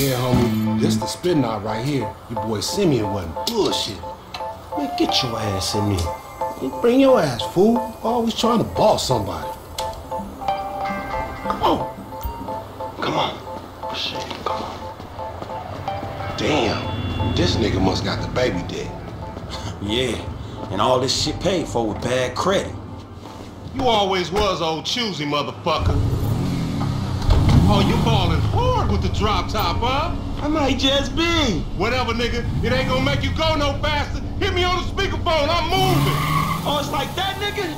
Yeah, homie. This the spin knot right here. Your boy Simeon wasn't bullshit. Man, get your ass in there. Man, Bring your ass, fool. Always trying to boss somebody. Come on. Come on. Shit, come on. Damn. This nigga must got the baby dick. Yeah, and all this shit paid for with bad credit. You always was old choosy, motherfucker. Oh, you falling hard with the drop top, huh? I might just be. Whatever, nigga. It ain't gonna make you go no faster. Hit me on the speakerphone. I'm moving. Oh, it's like that, nigga?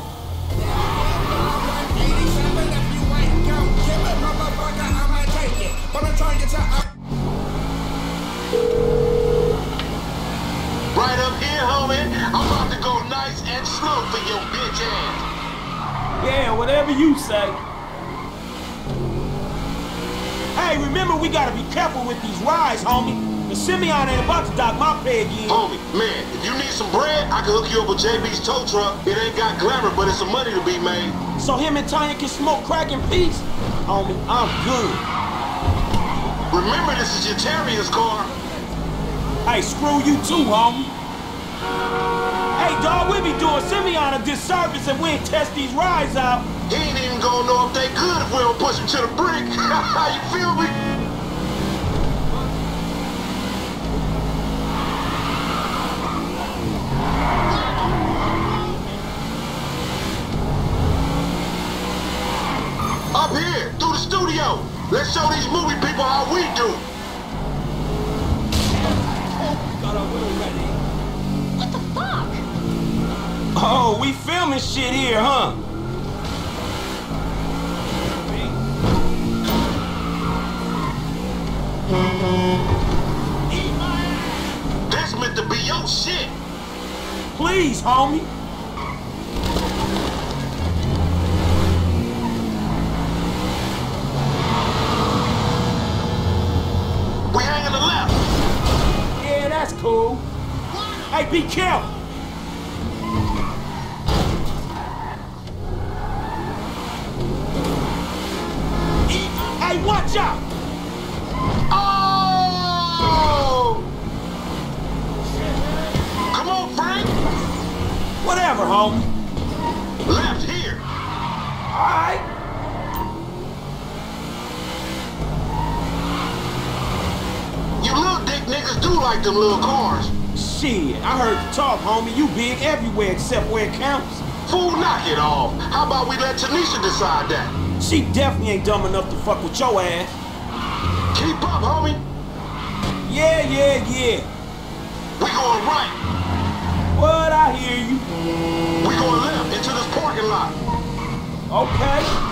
Right up here, homie. I'm about to go nice and slow for your bitch ass. Yeah, whatever you say. Hey, remember we gotta be careful with these rides, homie. The Simeon ain't about to dock my pay again. Homie, man, if you need some bread, I can hook you up with JB's tow truck. It ain't got glamour, but it's some money to be made. So him and Tonya can smoke crack in peace? homie. I'm good. Remember, this is your Terrier's car. Hey, screw you too, homie. Hey, dog, we be doing Simeon a disservice if we ain't test these rides out. He ain't even gonna know if they good if we don't push him to the brink. you feel me? Up here, through the studio. Let's show these movie people how we do. What the fuck? Oh, we filming shit here, huh? This meant to be your shit. Please, homie. We hanging the left. Yeah, that's cool. Hey, be careful. Hey, watch out! Oh! Come on, Frank. Whatever, homie. Left here. All right. You little dick niggas do like them little cars. Shit, I heard the talk, homie. You big everywhere except where it counts. Fool, knock it off. How about we let Tanisha decide that? She definitely ain't dumb enough to fuck with your ass. Keep up, homie. Yeah, yeah, yeah. We going right. What? I hear you. We going left into this parking lot. Okay.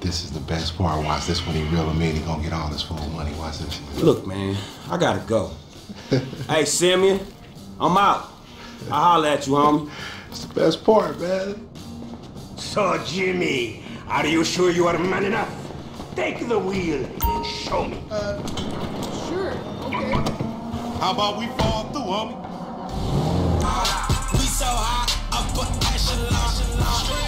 This is the best part. Watch this when he real him in. He gonna get all his full money. Watch this. Look, man, I gotta go. hey, Simeon, I'm out. I'll holler at you, homie. It's the best part, man. So, Jimmy, are you sure you are man enough? Take the wheel and show me. Uh, Sure, okay. How about we fall through, homie? We so high, up for echelon. Straight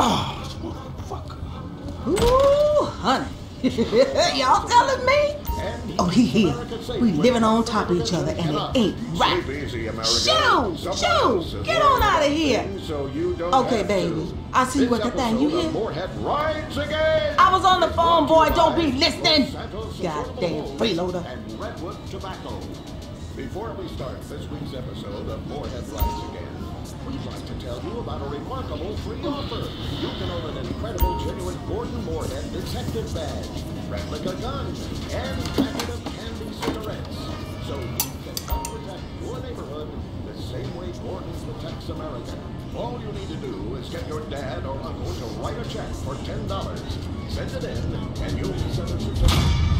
Oh, this motherfucker. Ooh, honey. Y'all telling me? Oh, he here. We living on top of each other and it ain't right. Shoo! Shoo! Get on out of here. Okay, baby. I see you at the thing. You hear? I was on the phone, boy. Don't be listening. Goddamn freeloader. Before we start this week's episode of Moorehead Rides Again, we'd like to tell you about a remarkable free offer. You can own an incredible, genuine Gordon Moorehead detective badge, replica gun, and packet of candy cigarettes. So you can help protect your neighborhood the same way Gordon protects America. All you need to do is get your dad or uncle to write a check for $10. Send it in, and you'll be sent a certificate.